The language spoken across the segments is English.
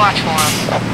watch for him.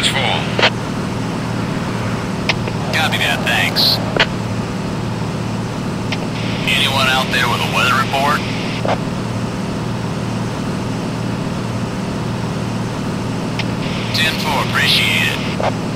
Watch for. Copy that, thanks. Anyone out there with a weather report? Ten four, appreciate it.